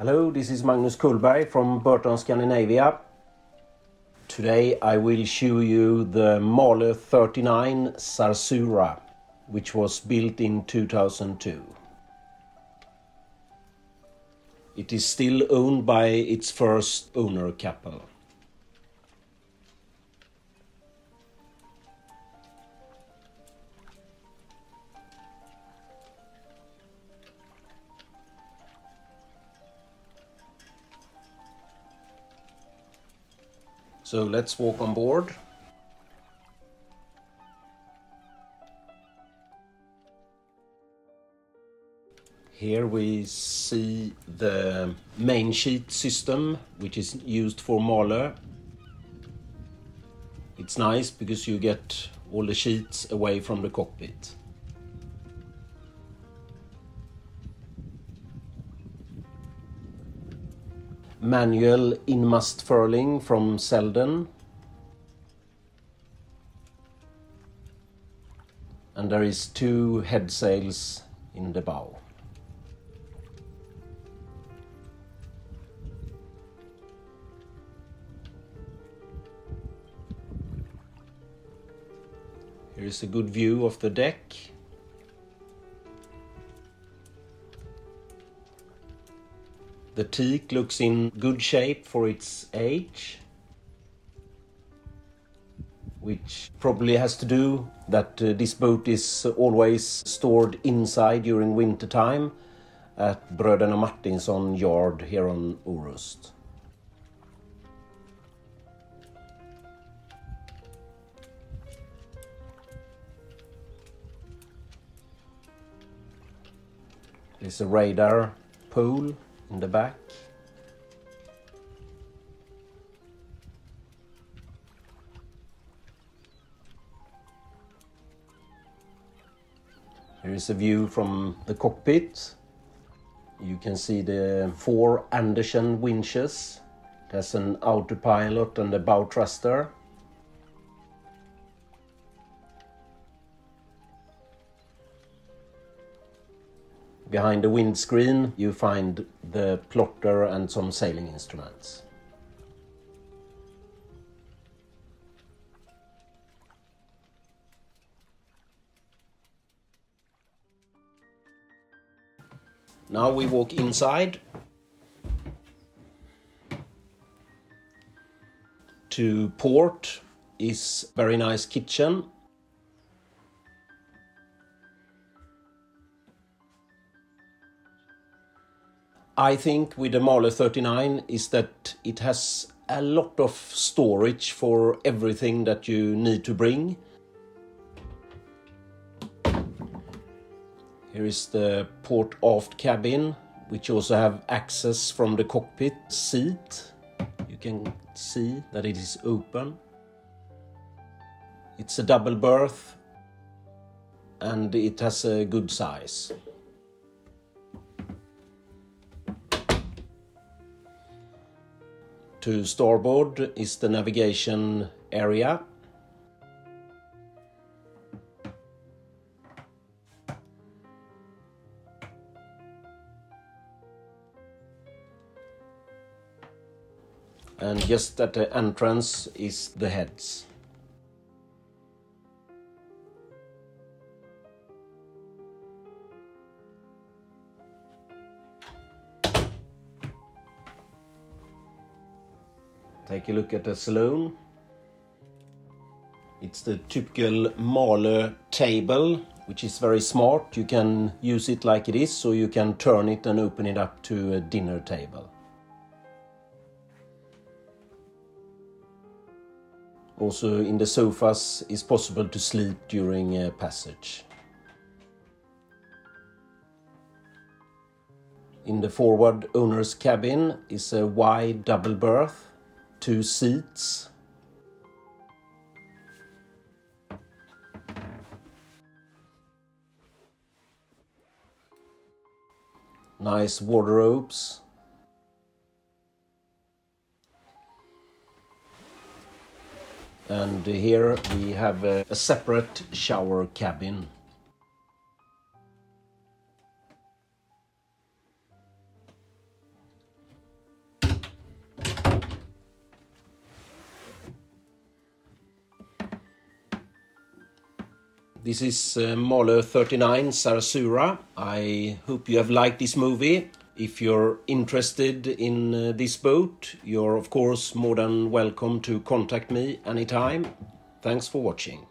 Hello, this is Magnus Kullberg from Berthon Scandinavia. Today I will show you the Malö 39 Zarzura, which was built in 2002. It is still owned by its first owner couple. So let's walk on board. Here we see the main sheet system, which is used for Malö. It's nice because you get all the sheets away from the cockpit. Manual inmast furling from Selden. And there is two head sails in the bow. Here is a good view of the deck. The teak looks in good shape for its age, which probably has to do that uh, this boat is always stored inside during winter time at Bröderna Martinsson yard here on Orust. There's a radar pole in the back. Here is a view from the cockpit. You can see the four Andersen winches. There's an autopilot and a bow thruster. Behind the windscreen you find the plotter and some sailing instruments. Now we walk inside to port is very nice kitchen I think with the Malö 39 is that it has a lot of storage for everything that you need to bring. Here is the port aft cabin, which also have access from the cockpit seat. You can see that it is open. It's a double berth and it has a good size. To starboard is the navigation area. And just at the entrance is the heads. Take a look at the saloon. It's the typical Malö table, which is very smart. You can use it like it is, so you can turn it and open it up to a dinner table. Also in the sofas it's possible to sleep during a passage. In the forward owner's cabin is a wide double berth two seats. Nice wardrobes. And here we have a, a separate shower cabin. This is uh, Malö 39 Zarzura. I hope you have liked this movie. If you're interested in uh, this boat, you're of course more than welcome to contact me anytime. Thanks for watching.